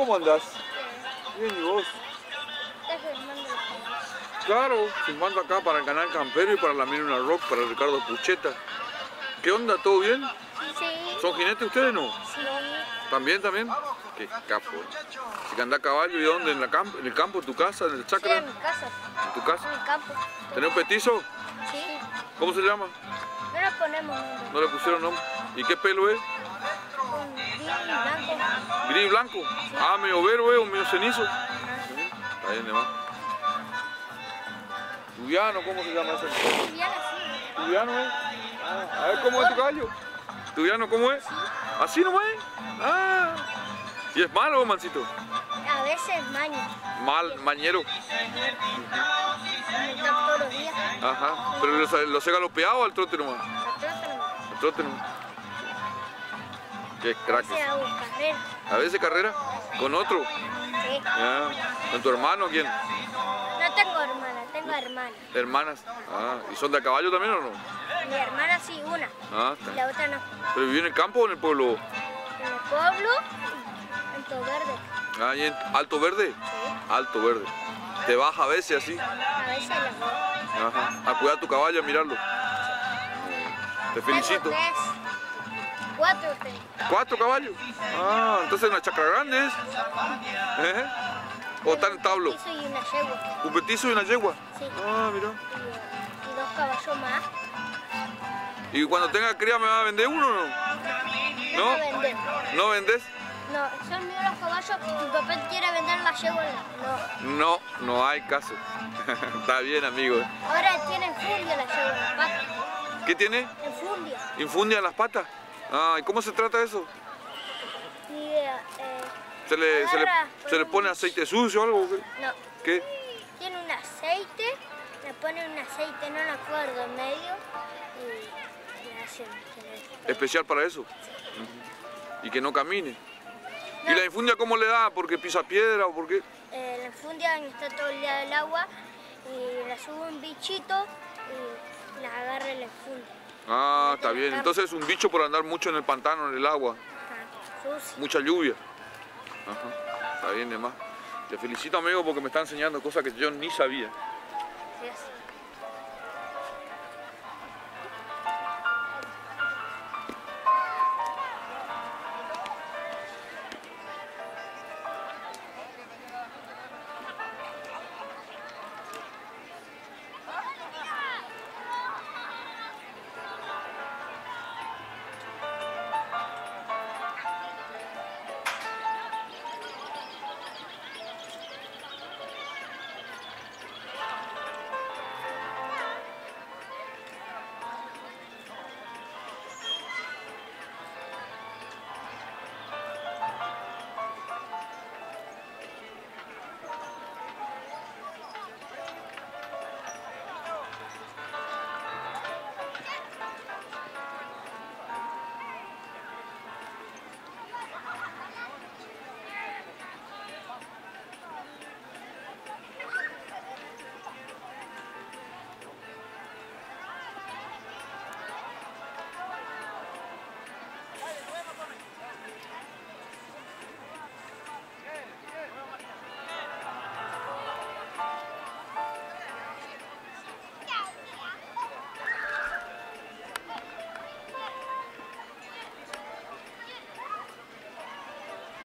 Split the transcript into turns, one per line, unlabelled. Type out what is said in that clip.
¿cómo andás? Bien, ¿y vos? Claro, filmando acá para el canal Campero y para la Miruna Rock, para Ricardo Pucheta. ¿Qué onda? ¿Todo bien?
Sí.
¿Son jinetes ustedes no?
Sí.
¿También, también? Qué capo. Si que anda a caballo, ¿y dónde? ¿En, la camp ¿En el campo? ¿En tu casa? ¿En el
Sí,
chacra?
en mi casa.
¿En tu
En
casa?
el campo.
¿Tenés un petizo?
Sí.
¿Cómo se llama?
No le ponemos nombre.
¿No le pusieron nombre? ¿Y qué pelo es?
Gris blanco.
¿Gris y blanco? Ah, medio verde, o medio cenizo. Está bien, demás. Tubiano, ¿cómo se llama ese?
Bien así.
¿Tubiano es? Ah, a ver, ¿cómo es tu caballo? ¿Tubiano cómo es? ¿Así nomás es? Ah. ¿Y es malo, mancito?
A veces maño.
Mal, mañero.
Los.
Ajá. ¿Pero lo, lo sé galopeado o al trote nomás?
La trata no.
Al trote nomás. Qué
A
crack.
veces hago carrera.
¿A veces carrera? ¿Con otro?
Sí.
Ya. ¿Con tu hermano quién?
No tengo hermana, tengo hermana.
¿Hermanas? Ah, ¿y son de a caballo también o no?
Mi hermana sí, una.
Ah,
Y la otra no.
¿Pero vive en el campo o en el pueblo?
En el pueblo, en todo verde.
Ah, ¿y en Alto Verde?
Sí.
Alto Verde. Te baja a veces así.
A veces la voy.
Ajá. A cuidar tu caballo, a mirarlo. Te felicito.
Cuatro tengo.
¿Cuatro caballos? Ah, entonces una chacra grande es. ¿Eh? ¿O está en el tablo?
Un piso y una yegua.
¿Un petizo y una yegua?
Sí.
Ah, mira.
Y, y dos caballos más.
¿Y cuando tenga cría me va a vender uno o no?
No,
¿No? ¿No vendés?
No, son míos los caballos. Mi papá quiere vender la yegua. No.
No, no hay caso. está bien, amigo.
Ahora tienen fundia la yegua en las patas.
¿Qué tiene?
En fundia.
¿Infundia en las patas? Ah, ¿y cómo se trata eso?
Eh,
¿Se le, se le, se pone aceite sucio o algo?
No.
¿Qué?
Tiene un aceite. Le ponen un aceite, no me acuerdo, en medio. Y le hacen. le-
Especial para eso. Ujú. Y que no camine. ¿Y la infundia cómo le da? ¿Porque pisa piedra o por qué?
Eh, la infundian, está todo el día del agua y la sube un bichito y la agarra y la infunde.
Ah, está bien. Entonces es un bicho por andar mucho en el pantano, en el agua. Mucha lluvia. Ajá. Está bien, demás. Te felicito, amigo, porque me está enseñando cosas que yo ni sabía.